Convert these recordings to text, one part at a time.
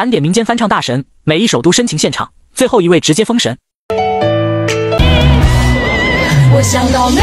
盘点民间翻唱大神，每一首都深情现场，最后一位直接封神。我想到美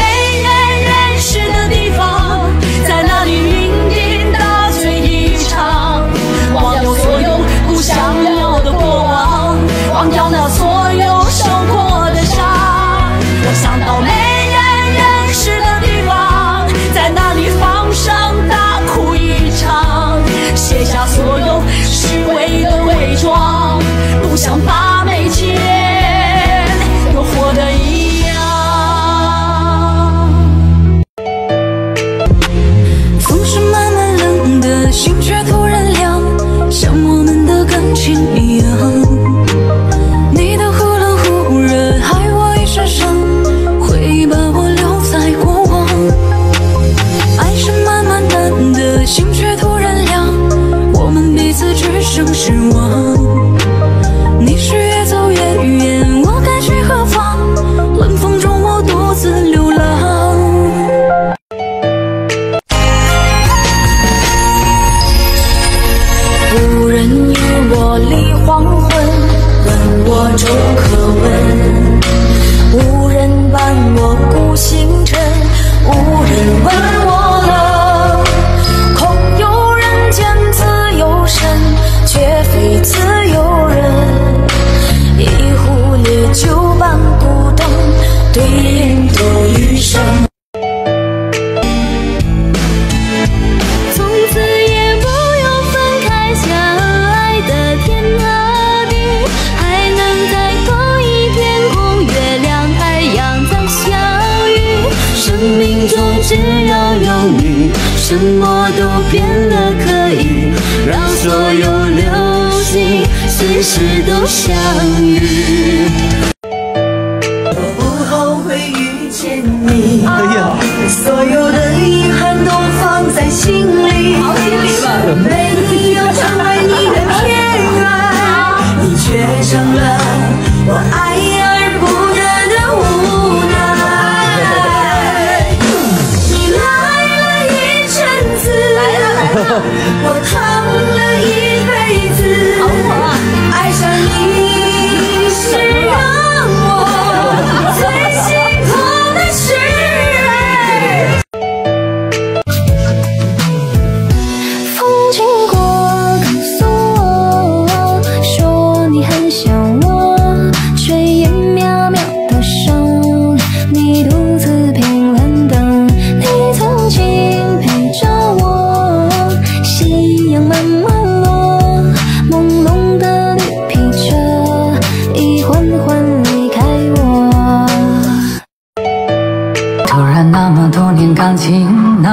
十里黄昏，问我粥可温。中只要有你，什么都变了，可以让所有流星随时都相遇。我不后悔遇见你，所有的遗憾都放在心里。我疼了一辈子，爱上你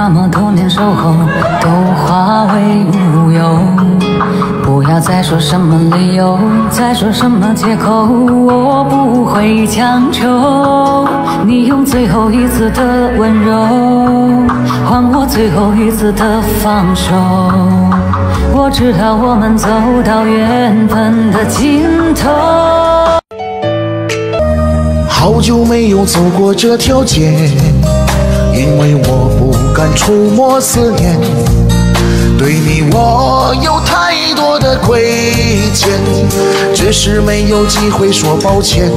那么多年守候，都化为乌有。不要再说什么理由，再说什么借口，我不会强求。你用最后一次的温柔，换我最后一次的放手。我知道我们走到缘分的尽头。好久没有走过这条街，因为我不敢触摸思念。对你我有太多的亏欠，只是没有机会说抱歉。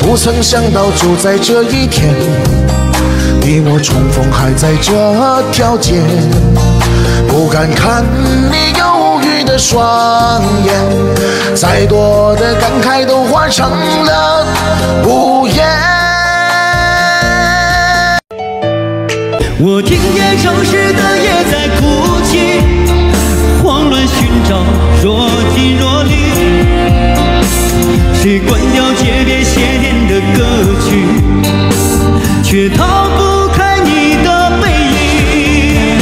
不曾想到就在这一天，你我重逢还在这条街，不敢看你忧郁的双眼，再多的感慨都化成了无我听见城市的夜在哭泣，慌乱寻找若即若离。谁关掉街边写点的歌曲，却逃不开你的背影。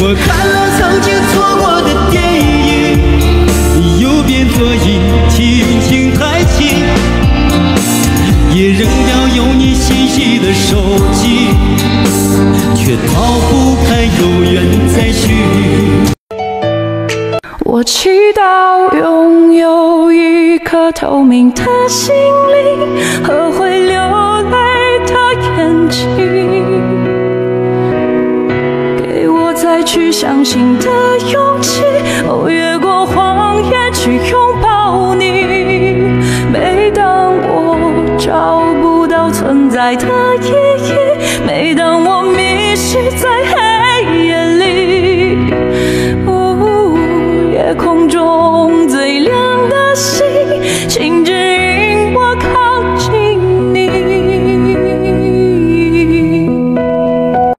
我看了曾经错过的电影，右边座椅轻轻抬起，也扔掉有你信息的手。却逃不开有缘再续，我祈祷拥有一颗透明的心灵和会流泪的眼睛，给我再去相信的勇气，哦，越过谎言去拥抱你，每当我找不到存在的意义。也许在黑夜里，夜空中最亮的星，请。